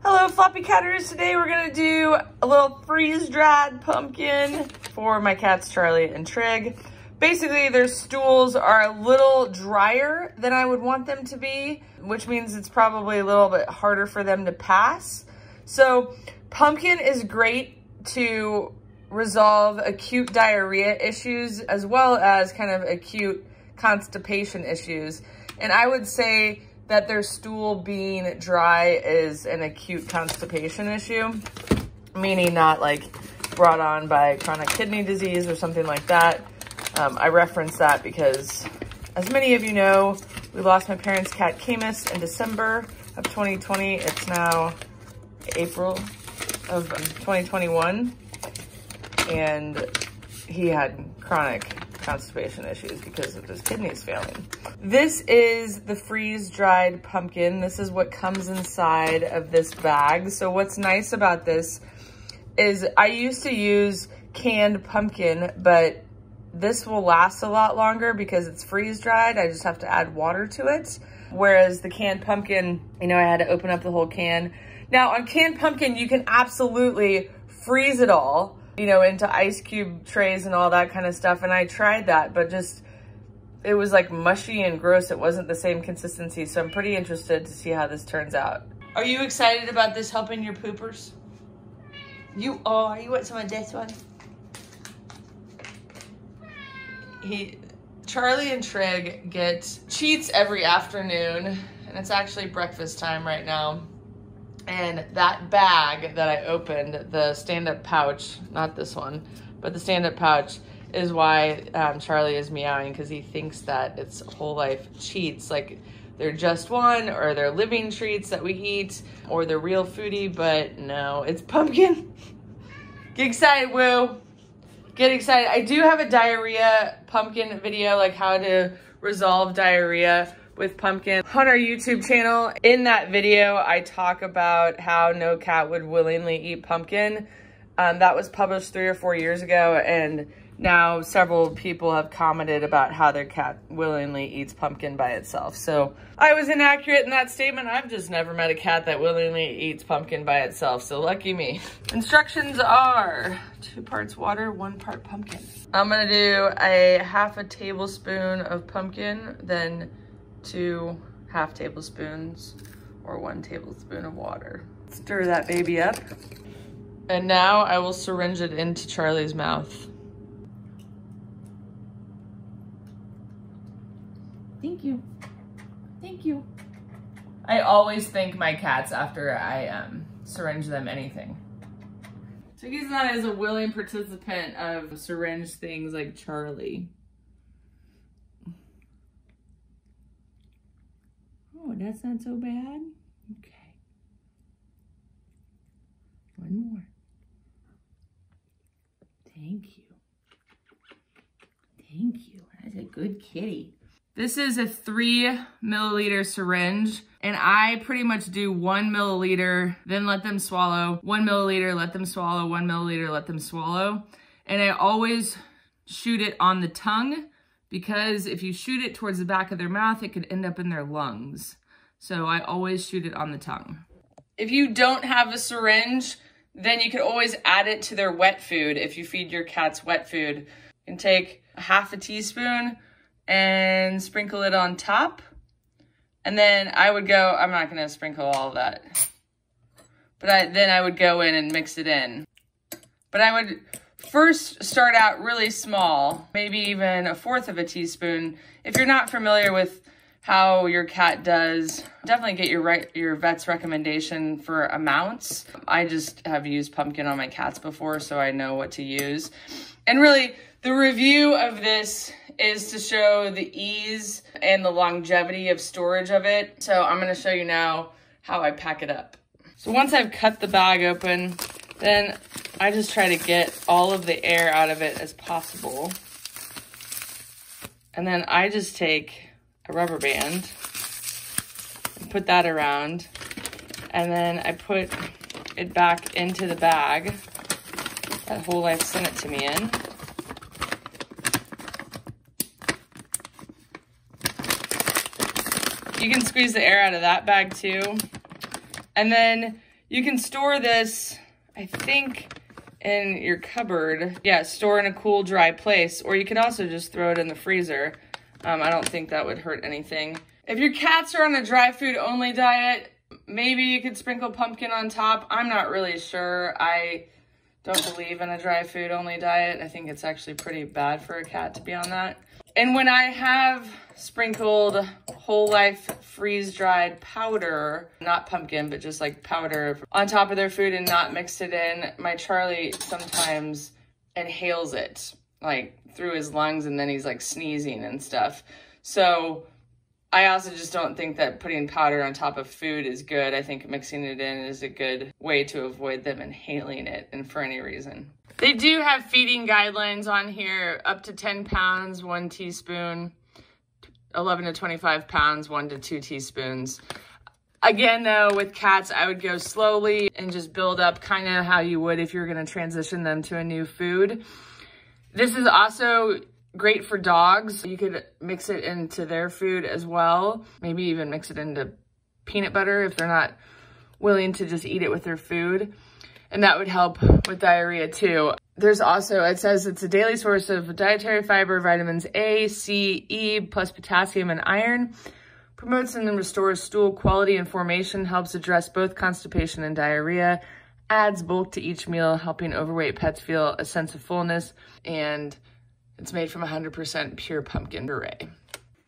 Hello floppy catters, today we're gonna do a little freeze-dried pumpkin for my cats Charlie and Trig. Basically their stools are a little drier than I would want them to be, which means it's probably a little bit harder for them to pass. So pumpkin is great to resolve acute diarrhea issues as well as kind of acute constipation issues. And I would say that their stool being dry is an acute constipation issue, meaning not like brought on by chronic kidney disease or something like that. Um, I reference that because as many of you know, we lost my parents' cat Camus in December of 2020. It's now April of 2021 and he had chronic constipation issues because of his kidneys failing. This is the freeze-dried pumpkin. This is what comes inside of this bag. So what's nice about this is I used to use canned pumpkin, but this will last a lot longer because it's freeze-dried. I just have to add water to it. Whereas the canned pumpkin, you know, I had to open up the whole can. Now on canned pumpkin, you can absolutely freeze it all you know, into ice cube trays and all that kind of stuff. And I tried that, but just, it was like mushy and gross. It wasn't the same consistency. So I'm pretty interested to see how this turns out. Are you excited about this helping your poopers? You are. You want some of this one? He, Charlie and Trig get cheats every afternoon. And it's actually breakfast time right now. And that bag that I opened, the stand-up pouch, not this one, but the stand-up pouch, is why um, Charlie is meowing because he thinks that it's whole life cheats. Like they're just one or they're living treats that we eat or they're real foodie, but no, it's pumpkin. Get excited, woo. Get excited. I do have a diarrhea pumpkin video, like how to resolve diarrhea with pumpkin on our YouTube channel. In that video, I talk about how no cat would willingly eat pumpkin. Um, that was published three or four years ago, and now several people have commented about how their cat willingly eats pumpkin by itself. So I was inaccurate in that statement. I've just never met a cat that willingly eats pumpkin by itself, so lucky me. Instructions are two parts water, one part pumpkin. I'm gonna do a half a tablespoon of pumpkin, then two half tablespoons or one tablespoon of water. Stir that baby up. And now I will syringe it into Charlie's mouth. Thank you. Thank you. I always thank my cats after I um, syringe them anything. So not as a willing participant of syringe things like Charlie. That's not so bad. Okay. One more. Thank you. Thank you. That's a good kitty. This is a three milliliter syringe and I pretty much do one milliliter, then let them swallow, one milliliter, let them swallow, one milliliter, let them swallow. And I always shoot it on the tongue because if you shoot it towards the back of their mouth, it could end up in their lungs. So I always shoot it on the tongue. If you don't have a syringe, then you could always add it to their wet food. If you feed your cats wet food, you can take half a teaspoon and sprinkle it on top. And then I would go, I'm not gonna sprinkle all of that, but I, then I would go in and mix it in. But I would first start out really small, maybe even a fourth of a teaspoon. If you're not familiar with how your cat does, definitely get your right your vet's recommendation for amounts. I just have used pumpkin on my cats before, so I know what to use. And really, the review of this is to show the ease and the longevity of storage of it. So I'm gonna show you now how I pack it up. So once I've cut the bag open, then I just try to get all of the air out of it as possible. And then I just take a rubber band and put that around. And then I put it back into the bag that Whole Life sent it to me in. You can squeeze the air out of that bag too. And then You can store this, I think, in your cupboard. Yeah, store in a cool, dry place. Or you can also just throw it in the freezer. Um, I don't think that would hurt anything. If your cats are on a dry food only diet, maybe you could sprinkle pumpkin on top. I'm not really sure. I don't believe in a dry food only diet. I think it's actually pretty bad for a cat to be on that. And when I have sprinkled whole life freeze dried powder, not pumpkin, but just like powder on top of their food and not mixed it in, my Charlie sometimes inhales it like through his lungs and then he's like sneezing and stuff. So I also just don't think that putting powder on top of food is good. I think mixing it in is a good way to avoid them inhaling it and for any reason. They do have feeding guidelines on here, up to 10 pounds, one teaspoon, 11 to 25 pounds, one to two teaspoons. Again, though, with cats, I would go slowly and just build up kind of how you would if you're going to transition them to a new food. This is also Great for dogs. You could mix it into their food as well. Maybe even mix it into peanut butter if they're not willing to just eat it with their food. And that would help with diarrhea too. There's also, it says it's a daily source of dietary fiber, vitamins A, C, E, plus potassium and iron. Promotes and restores stool quality and formation, helps address both constipation and diarrhea, adds bulk to each meal, helping overweight pets feel a sense of fullness, and it's made from 100% pure pumpkin puree.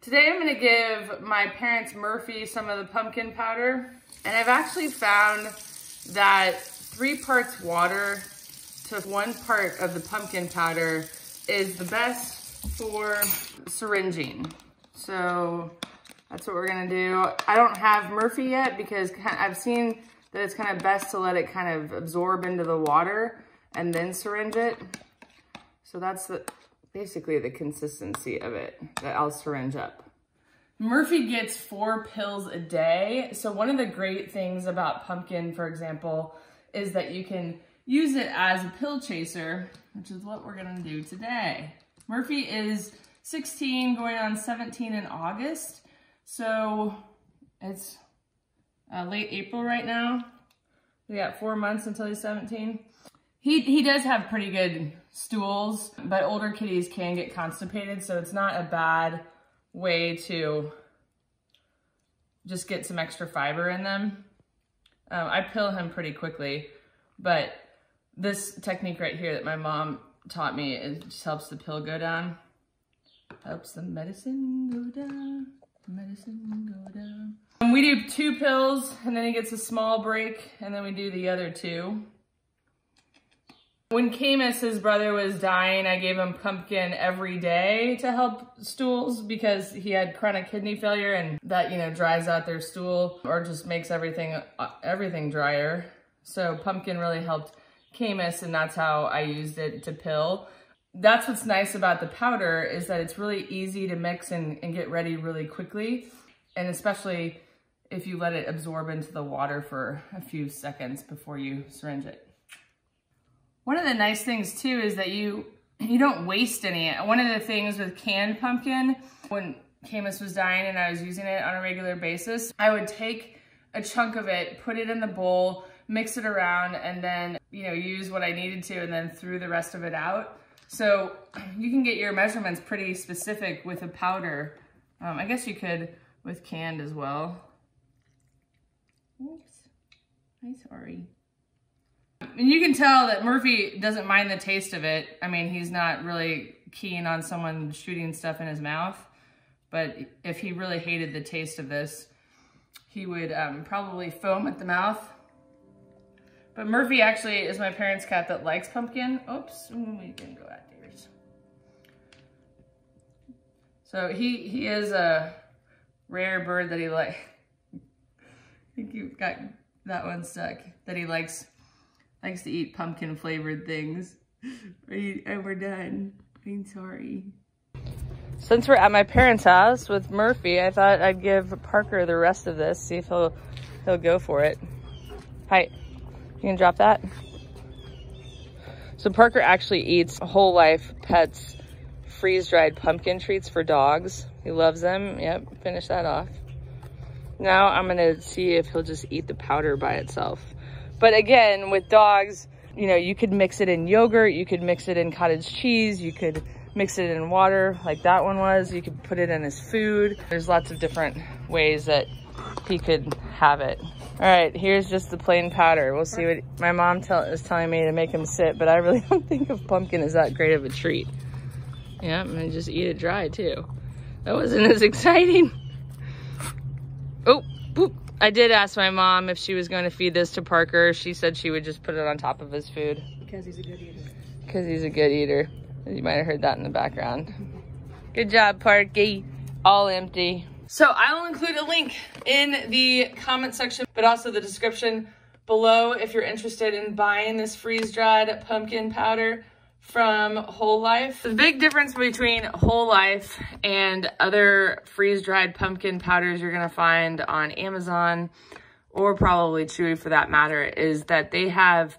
Today I'm gonna give my parents Murphy some of the pumpkin powder. And I've actually found that three parts water to one part of the pumpkin powder is the best for syringing. So that's what we're gonna do. I don't have Murphy yet because I've seen that it's kind of best to let it kind of absorb into the water and then syringe it. So that's the, basically the consistency of it that I'll syringe up. Murphy gets four pills a day. So one of the great things about pumpkin, for example, is that you can use it as a pill chaser, which is what we're gonna do today. Murphy is 16, going on 17 in August. So it's uh, late April right now. We got four months until he's 17. He, he does have pretty good stools, but older kitties can get constipated, so it's not a bad way to just get some extra fiber in them. Um, I pill him pretty quickly, but this technique right here that my mom taught me, it just helps the pill go down. Helps the medicine go down, medicine go down. And we do two pills, and then he gets a small break, and then we do the other two. When Camus, his brother, was dying, I gave him pumpkin every day to help stools because he had chronic kidney failure and that, you know, dries out their stool or just makes everything, uh, everything drier. So pumpkin really helped Camus and that's how I used it to pill. That's what's nice about the powder is that it's really easy to mix and, and get ready really quickly. And especially if you let it absorb into the water for a few seconds before you syringe it. One of the nice things too is that you you don't waste any. One of the things with canned pumpkin, when Camus was dying and I was using it on a regular basis, I would take a chunk of it, put it in the bowl, mix it around, and then, you know, use what I needed to and then threw the rest of it out. So you can get your measurements pretty specific with a powder. Um, I guess you could with canned as well. Oops, I'm sorry. And you can tell that Murphy doesn't mind the taste of it. I mean, he's not really keen on someone shooting stuff in his mouth. But if he really hated the taste of this, he would um, probably foam at the mouth. But Murphy actually is my parents' cat that likes pumpkin. Oops, we can go outdoors. So he, he is a rare bird that he like. Think you've got that one stuck, that he likes likes to eat pumpkin flavored things. You, and we're done. I'm sorry. Since we're at my parents' house with Murphy, I thought I'd give Parker the rest of this, see if he'll he'll go for it. Hi, you can drop that? So Parker actually eats whole life pets freeze-dried pumpkin treats for dogs. He loves them. Yep, finish that off. Now I'm gonna see if he'll just eat the powder by itself. But again, with dogs, you know, you could mix it in yogurt, you could mix it in cottage cheese, you could mix it in water like that one was. You could put it in his food. There's lots of different ways that he could have it. All right, here's just the plain powder. We'll see what my mom tell, is telling me to make him sit, but I really don't think of pumpkin as that great of a treat. Yeah, gonna just eat it dry too. That wasn't as exciting. Oh, boop. I did ask my mom if she was going to feed this to Parker. She said she would just put it on top of his food. Because he's a good eater. Because he's a good eater. You might have heard that in the background. Good job, Parky. All empty. So I will include a link in the comment section, but also the description below if you're interested in buying this freeze-dried pumpkin powder from Whole Life. The big difference between Whole Life and other freeze-dried pumpkin powders you're gonna find on Amazon or probably Chewy for that matter is that they have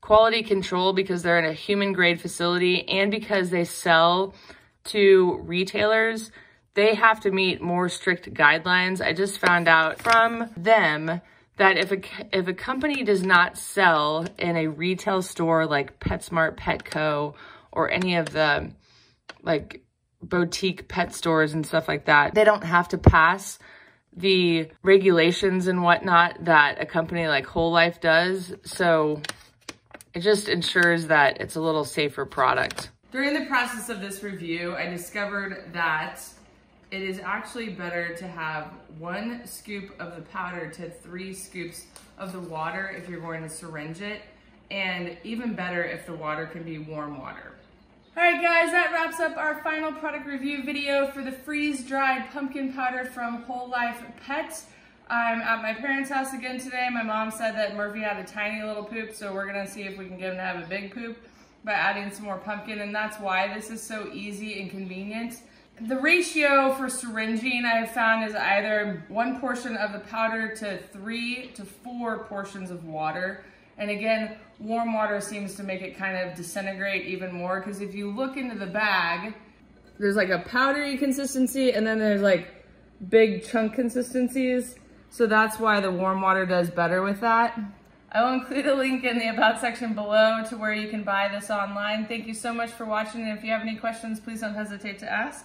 quality control because they're in a human grade facility and because they sell to retailers, they have to meet more strict guidelines. I just found out from them that if a, if a company does not sell in a retail store like PetSmart, Petco, or any of the like boutique pet stores and stuff like that, they don't have to pass the regulations and whatnot that a company like Whole Life does. So it just ensures that it's a little safer product. During the process of this review, I discovered that it is actually better to have one scoop of the powder to three scoops of the water if you're going to syringe it, and even better if the water can be warm water. All right guys, that wraps up our final product review video for the freeze-dried pumpkin powder from Whole Life Pets. I'm at my parents' house again today. My mom said that Murphy had a tiny little poop, so we're gonna see if we can get him to have a big poop by adding some more pumpkin, and that's why this is so easy and convenient. The ratio for syringing I have found is either one portion of the powder to three to four portions of water. And again, warm water seems to make it kind of disintegrate even more because if you look into the bag, there's like a powdery consistency and then there's like big chunk consistencies. So that's why the warm water does better with that. I will include a link in the about section below to where you can buy this online. Thank you so much for watching. And if you have any questions, please don't hesitate to ask.